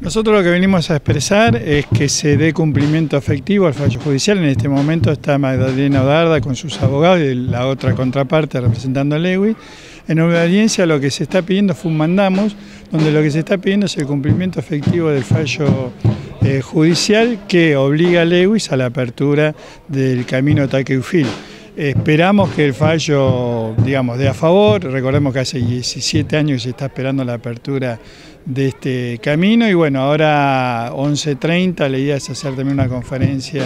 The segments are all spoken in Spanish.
Nosotros lo que venimos a expresar es que se dé cumplimiento efectivo al fallo judicial. En este momento está Magdalena Odarda con sus abogados y la otra contraparte representando a Lewy. En una audiencia lo que se está pidiendo fue un mandamos, donde lo que se está pidiendo es el cumplimiento efectivo del fallo eh, judicial que obliga a Lewis a la apertura del camino Taqueufil. Esperamos que el fallo, digamos, dé a favor. Recordemos que hace 17 años se está esperando la apertura de este camino y bueno, ahora 11.30 la idea es hacer también una conferencia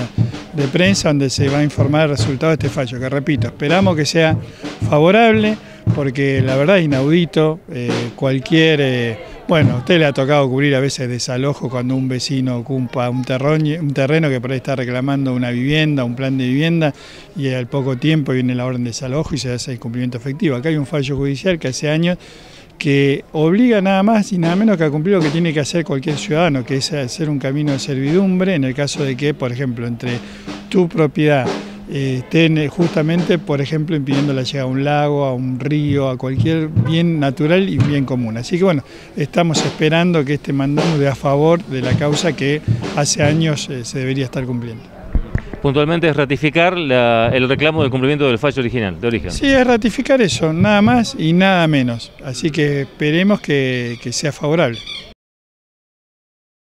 de prensa donde se va a informar el resultado de este fallo, que repito, esperamos que sea favorable porque la verdad es inaudito, eh, cualquier... Eh, bueno, a usted le ha tocado cubrir a veces desalojo cuando un vecino ocupa un, un terreno que por ahí está reclamando una vivienda, un plan de vivienda, y al poco tiempo viene la orden de desalojo y se hace el cumplimiento efectivo. Acá hay un fallo judicial que hace años que obliga nada más y nada menos que a cumplir lo que tiene que hacer cualquier ciudadano, que es hacer un camino de servidumbre en el caso de que, por ejemplo, entre tu propiedad estén eh, justamente, por ejemplo, impidiendo la llegada a un lago, a un río, a cualquier bien natural y bien común. Así que bueno, estamos esperando que este mandato dé a favor de la causa que hace años eh, se debería estar cumpliendo. Puntualmente es ratificar el reclamo del cumplimiento del fallo original, de origen. Sí, es ratificar eso, nada más y nada menos. Así que esperemos que sea favorable.